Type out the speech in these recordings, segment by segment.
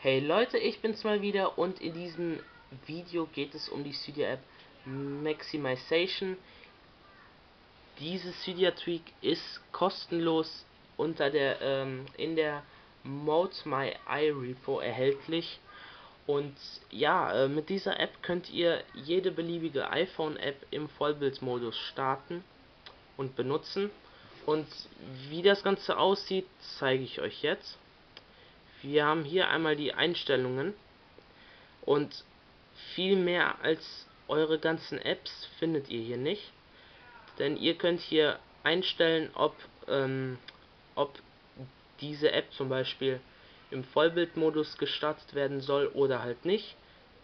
Hey Leute, ich bin's mal wieder und in diesem Video geht es um die Cydia App Maximization. Diese Cydia Tweak ist kostenlos unter der ähm, in der Mode My Eye Repo erhältlich. Und ja, äh, mit dieser App könnt ihr jede beliebige iPhone-App im Vollbildmodus starten und benutzen. Und wie das Ganze aussieht, zeige ich euch jetzt. Wir haben hier einmal die Einstellungen und viel mehr als eure ganzen Apps findet ihr hier nicht. Denn ihr könnt hier einstellen, ob, ähm, ob diese App zum Beispiel im Vollbildmodus gestartet werden soll oder halt nicht.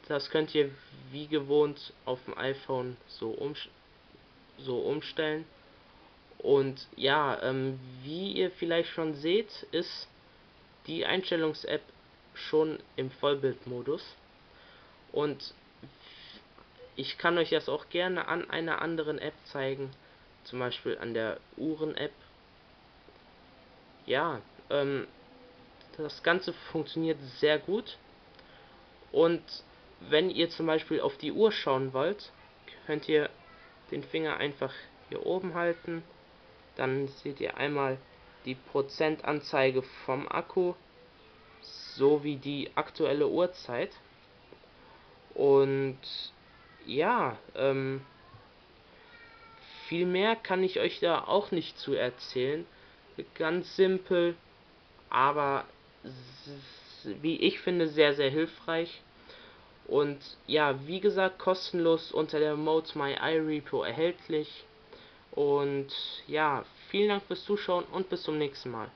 Das könnt ihr wie gewohnt auf dem iPhone so, um, so umstellen. Und ja, ähm, wie ihr vielleicht schon seht, ist die Einstellungs-App schon im Vollbildmodus. Und ich kann euch das auch gerne an einer anderen App zeigen, zum Beispiel an der Uhren-App. Ja, ähm, das Ganze funktioniert sehr gut. Und wenn ihr zum Beispiel auf die Uhr schauen wollt, könnt ihr den Finger einfach hier oben halten. Dann seht ihr einmal die Prozentanzeige vom Akku sowie die aktuelle Uhrzeit. Und ja, ähm, viel mehr kann ich euch da auch nicht zu erzählen. Ganz simpel, aber wie ich finde sehr, sehr hilfreich. Und ja, wie gesagt, kostenlos unter der Mode My iRepo erhältlich. Und ja, vielen Dank fürs Zuschauen und bis zum nächsten Mal.